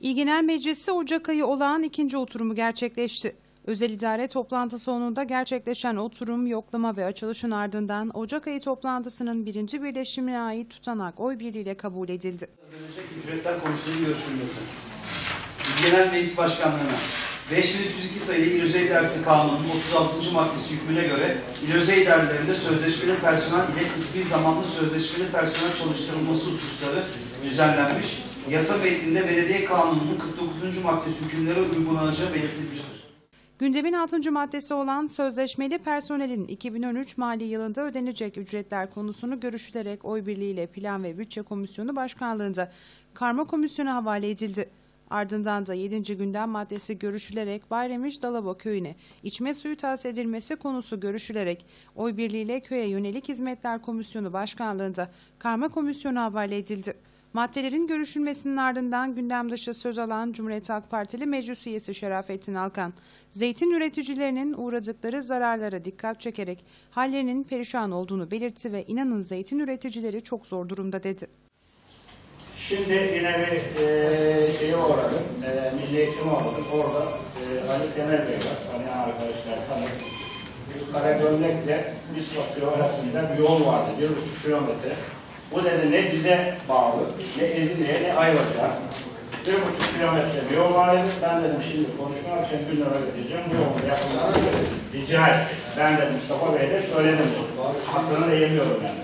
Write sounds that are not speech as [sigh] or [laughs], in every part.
İl Genel Meclisi Ocak ayı olağan ikinci oturumu gerçekleşti. Özel idare toplantısı sonunda gerçekleşen oturum, yoklama ve açılışın ardından Ocak ayı toplantısının birinci birleşimine ait tutanak oy birliğiyle kabul edildi. ödenecek ücretler konusunun görüşülmesi. İl Genel Meclis Başkanlığı'na 5302 sayılı İl Özel İdaresi Kanunu'nun 36. maddesi hükmüne göre İl Özel İdarelerinde sözleşmeli personel ile kısmi zamanlı sözleşmeli personel çalıştırılması hususları düzenlenmiş, yasa metninde Belediye Kanunu'nun 49. maddesi hükümleri uygulanacağı belirtilmiştir. Gündemin 6. maddesi olan sözleşmeli personelin 2013 mali yılında ödenecek ücretler konusunu görüşülerek oy birliğiyle Plan ve Bütçe Komisyonu Başkanlığında Karma Komisyonu havale edildi. Ardından da 7. gündem maddesi görüşülerek Bayramiş Dalabo köyüne içme suyu tahsis edilmesi konusu görüşülerek oy birliğiyle köye yönelik hizmetler komisyonu başkanlığında Karma Komisyonu havale edildi. Maddelerin görüşülmesinin ardından gündem dışı söz alan Cumhuriyet Halk Partili Meclis Üyesi Şerafettin Alkan, zeytin üreticilerinin uğradıkları zararlara dikkat çekerek hallerinin perişan olduğunu belirtti ve inanın zeytin üreticileri çok zor durumda dedi. Şimdi yine bir e, şeye uğradım, e, Milli Eğitim'e uğradım. Orada e, Ali Temel Bey var, tanıyan arkadaşlar tanır. Bir Karagöl'le İspatyo arasında bir yol vardı, bir buçuk kilometre. Bu dedi ne bize bağlı, ne Ezine'ye, ne Ayvacık'a. Bir buçuk kilometre bir yol vardı. Ben dedim şimdi konuşmak için bin lira ödeyeceğim. Bu yolun yapılması rica ettim. Ben de Mustafa Bey'e de söyledim. Hakkını da yemiyorum yani.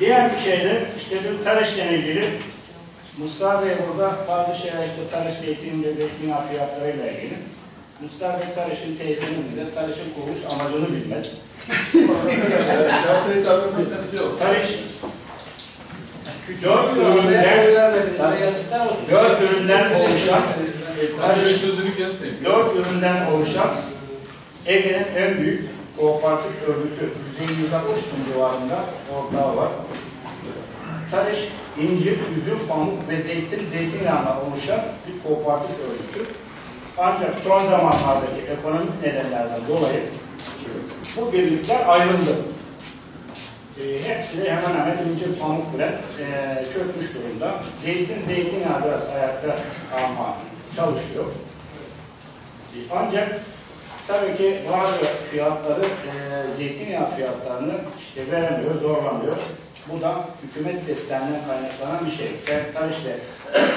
Diğer bir şey de işte bir tarışla ilgili Mustafa Bey burada bazı şeyler işte tarış zeytin ve zeytinyağı fiyatlarıyla ilgili. Mustafa Bey tarışın tesisini bilir, tarışın kuruluş amacını bilmez. [laughs] Yok. Tarış dört üründen, dört üründen oluşan dört üründen oluşan Ege'nin en büyük kooperatif örgütü 150 bin civarında ortağı var. Tarış, incir, üzüm, pamuk ve zeytin, zeytinyağına oluşan bir kooperatif örgütü. Ancak son zamanlardaki ekonomik nedenlerden dolayı bu birlikler ayrıldı. E, hepsi de hemen hemen incir, pamuk bile e, çökmüş durumda. Zeytin, zeytinyağı biraz ayakta kalma çalışıyor. E, ancak tabii ki bazı fiyatları, e, zeytinyağı fiyatlarını işte veremiyor, zorlamıyor. Bu da hükümet desteğinden kaynaklanan bir şey. Ben Tarış'ta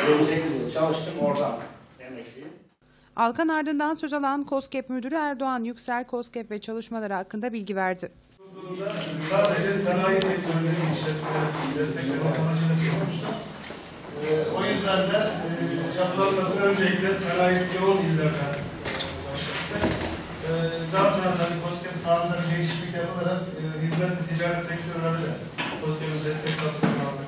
28 yıl çalıştım, oradan emekliyim. Alkan ardından söz alan KOSGEB Müdürü Erdoğan Yüksel KOSGEB ve çalışmaları hakkında bilgi verdi. Durumda sadece sanayi sektörünün işletmeleri desteklemek amacıyla kurulmuştur. Ee, o yüzden de e, yapılanması öncelikle sanayisi yoğun illerden başlattı. Ee, daha sonra tabii COSGAP kanunları değişiklik yapılarak e, hizmet ve ticaret sektörleri de COSGAP'ın destek kapsamı altında